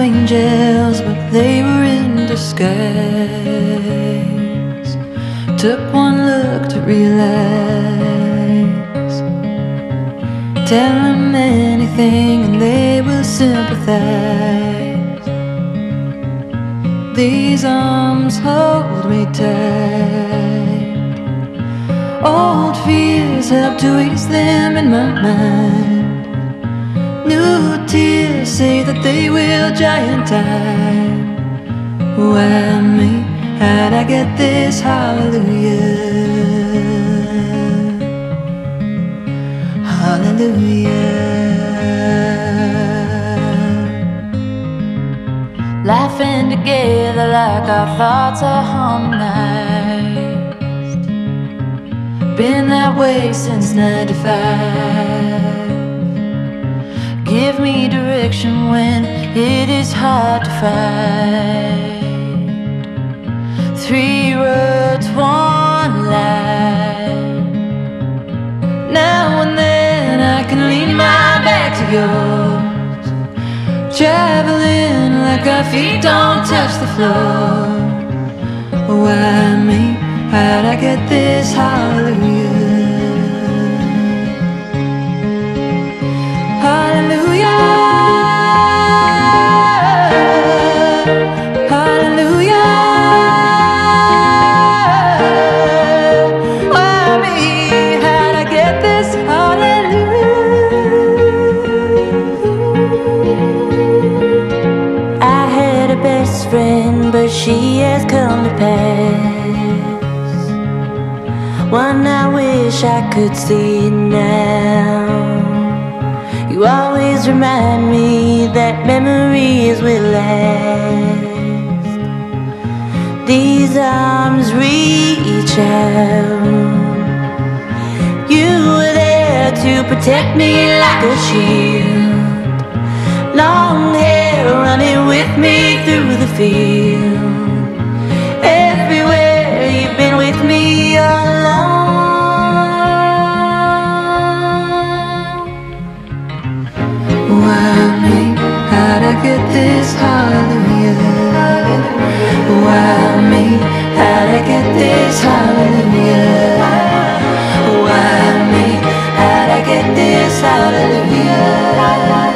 angels, but they were in disguise. Took one look to realize. Tell them anything and they will sympathize. These arms hold me tight. Old fears help to ease them in my mind. New tears say that they will giantine. Why me? How'd I get this hallelujah? Hallelujah. Laughing together like our thoughts are harmonized. Been that way since 95. Give me direction when it is hard to find. Three roads, one line. Now and then I can lean my back to yours. Traveling like our feet don't touch the floor. Why me? How'd I get this hallelujah? But she has come to pass. One I wish I could see now. You always remind me that memories will last. These arms reach out. You were there to protect me like a shield. Long field. Everywhere you've been with me along. Why me? How'd I get this hallelujah? Why me? How'd I get this hallelujah? Why me? How'd I get this hallelujah?